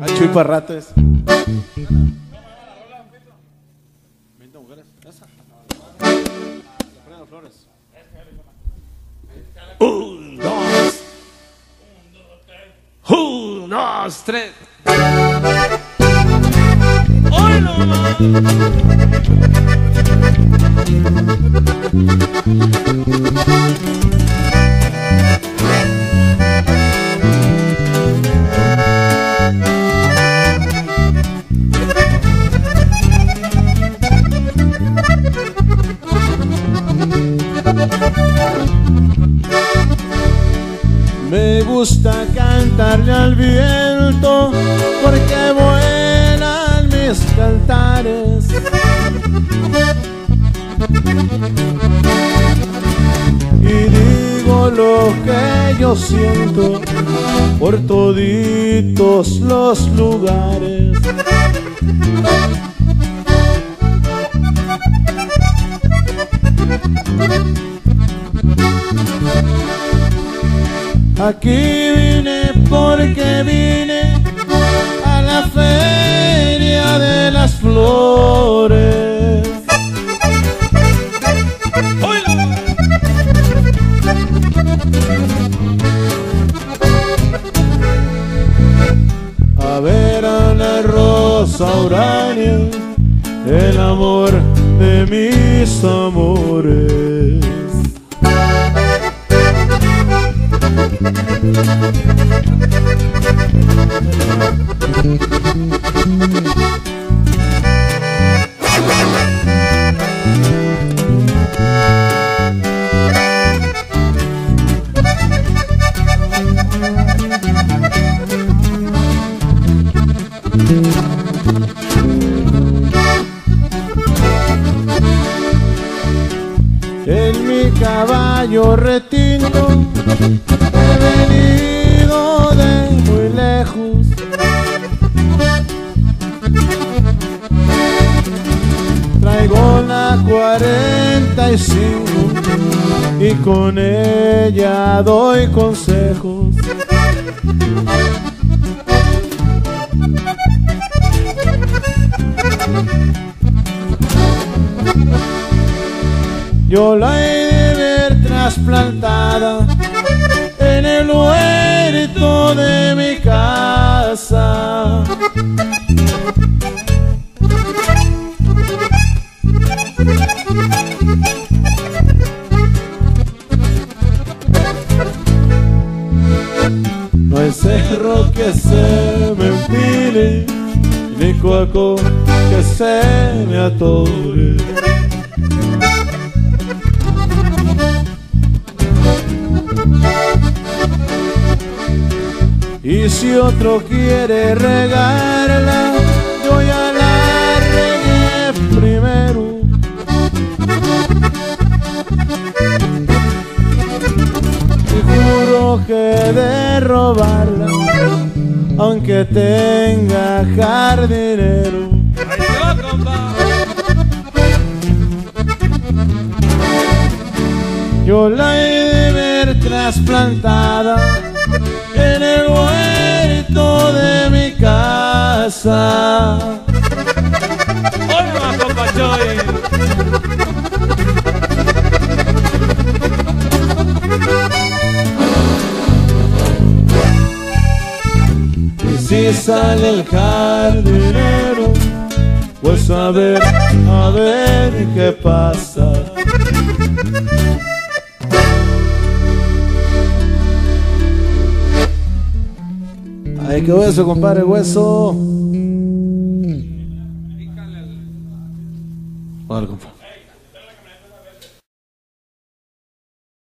Al Chuy para rato es. Un, dos. Un, dos, tres. ¡Hoy no más! Gusta cantarle al viento porque vuelan mis cantares. Y digo lo que yo siento por toditos los lugares. Aquí vine porque vine a la feria de las flores. A ver a la rosa urania, el amor de mis amores. En mi caballo retinto venido de muy lejos. Traigo la 45 y con ella doy consejos. Yo la he de ver trasplantada el huerto de mi casa. No hay cerro que se me empine, ni cuaco que se me atore. Y si otro quiere regarla, yo ya la regué primero. Y juro que de robarla, aunque tenga jardinero. Yo la he de ver trasplantada casa. Y si sale el jardinero, pues a ver, a ver qué pasa. Ay, qué hueso, compadre, hueso. Vale, compadre.